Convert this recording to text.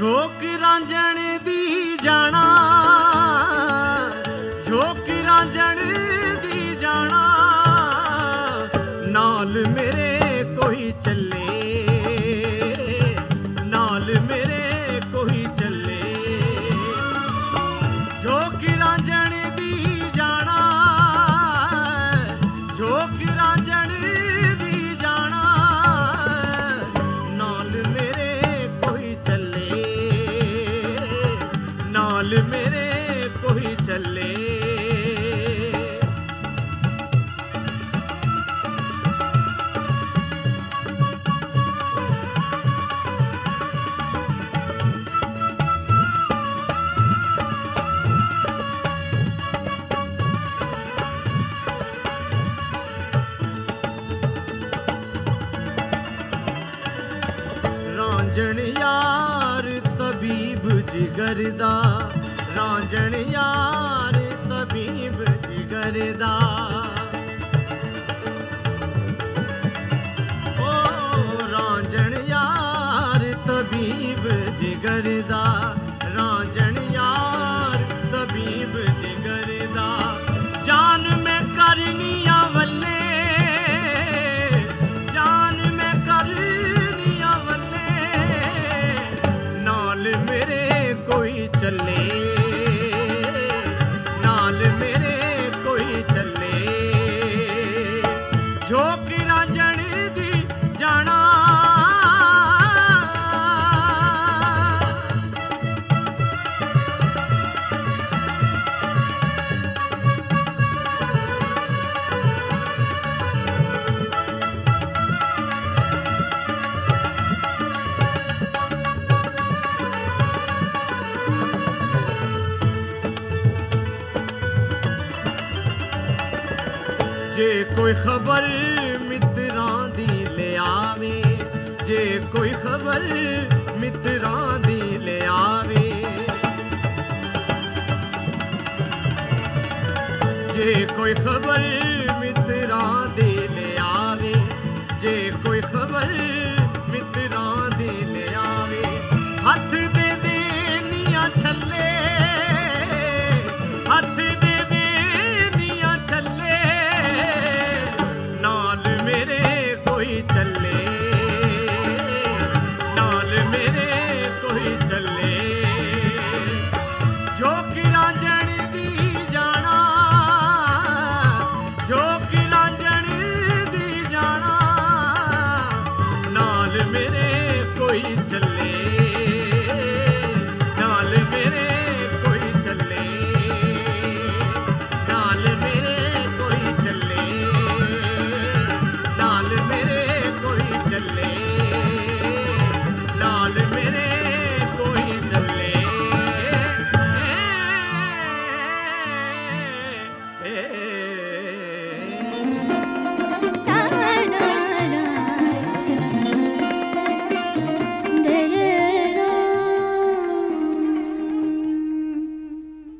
ਝੋਕ ਰਾਂਝਣ ਦੀ ਜਾਣਾ ਝੋਕ ਰਾਂਝਣ ਦੀ ਜਾਣਾ। ਨਾਲ ਮੇਰੇ ਕੋਈ ਚੱਲੇ ਮੇਰੇ ਕੋਈ ਚੱਲੇ ਰਾਂਝਣ ਯਾਰ ਤਬੀਬ ਜਿਗਰ ਯਾਰ ਤਬੀਬ ਜਿਗਰ ਦਾ। ਓ ਰਾਂਝਣ ਯਾਰ ਤਬੀਬ ਜਿਗਰ ਦਾ। ਰਾਂਝਣ ਯਾਰ ਤਬੀਬ ਜਿਗਰ ਦਾ। ਜਾਨ ਮੈਂ ਕਰਨੀਆਂ ਵੱਲੇ। ਜਾਨ ਮੈਂ ਕਰਨੀਆਂ ਵੱਲੇ। ਨਾਲ ਮੇਰੇ ਕੋਈ ਚੱਲੇ ਜੇ ਕੋਈ ਖਬਰ ਮਿੱਤਰਾਂ ਦੀ ਲਿਆਵੇ ਜੇ ਕੋਈ ਖਬਰ ਮਿੱਤਰਾਂ ਦੀ ਲਿਆਵੇ ਜੇ ਕੋਈ ਖਬਰ